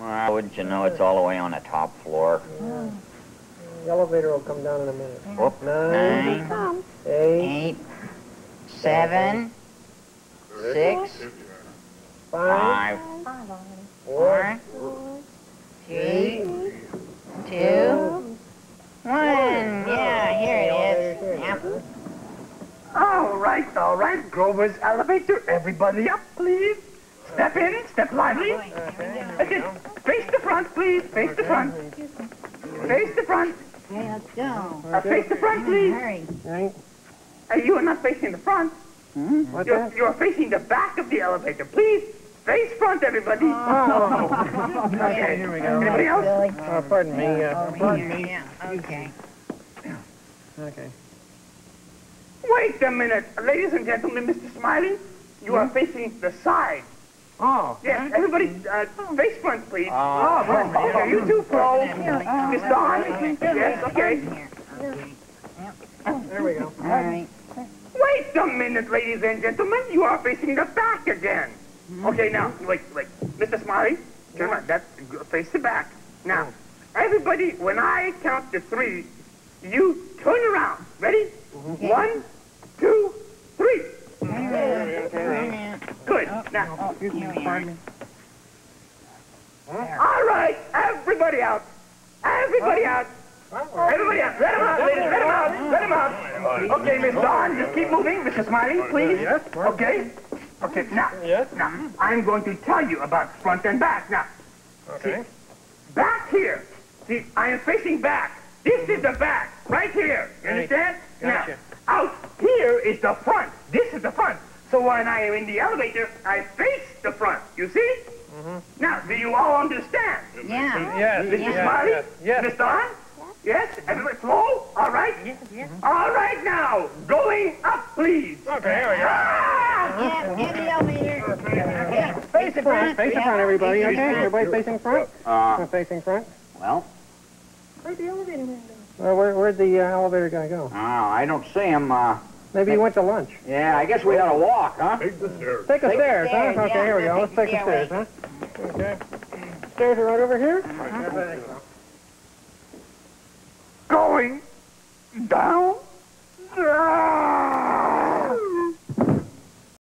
Well, wouldn't you know it's all the way on the top floor? The elevator will come down in a minute. Whoop. Nine, Nine, eight, eight, seven, six, five, five, four, four, three, two, one. Yeah, here it is. Yep. All right, all right. Grover's elevator. Everybody up, please. Step in, step lively. Okay, face the front, please. Face the front. Face the front. Okay, let's go. Uh, face the front, please. Hurry. Right? Uh, you are not facing the front. Hmm? What's You're, that? you're facing the back of the elevator. Please, face front, everybody. Oh. okay, here we go. Anybody else? Billy. Oh, pardon me, uh, Over pardon here, me. yeah, okay. Okay. Wait a minute. Ladies and gentlemen, Mr. Smiley, you are facing the side. Oh. Yes, everybody, uh, face front, please. Oh, pardon me. Okay, you two, Flo. Miss Dawn? Yes, okay. There we go. All right. Wait a minute, ladies and gentlemen. You are facing the back again. Okay, now, wait, wait. Mr. Smiley, turn around. That's, face the back. Now, everybody, when I count to three, you turn around. Ready? One, two, three. Good. Now, Here we are. all right, everybody out. Everybody out. Everybody out. Let him out, ladies. Let him out. Let him out. Okay, Miss Dawn, just keep moving. Mr. Smiley, please. Yes, Okay. Okay, now. Yes. Now, I'm going to tell you about front and back. Now, Okay. back here. See, I am facing back. This is the back, right here. You understand? Gotcha. Now, out here is the front. This is the front. So when I am in the elevator, I face the front. You see? Now, do you all understand? Yeah. Yes, Mr. yes, Smiley? yes, yes. Miss Dawn? Yes? Everybody, Flo? All right? Yes, yes. All right now. Going up, please. Okay, here we go. Ah! Yeah, get the elevator. Okay, Face the front, face the front, everybody, okay? Everybody facing front? Uh, Facing front? well, Where'd the elevator man go? Well, where, where'd the uh, elevator guy go? oh, I don't see him. Uh, Maybe he went to lunch. yeah, I guess we ought to walk, huh? Take the stairs, Take huh? the Okay, stairs, here we go. Let's take take the the stairs, huh? Okay. Stairs are right over here? Oh, Going down.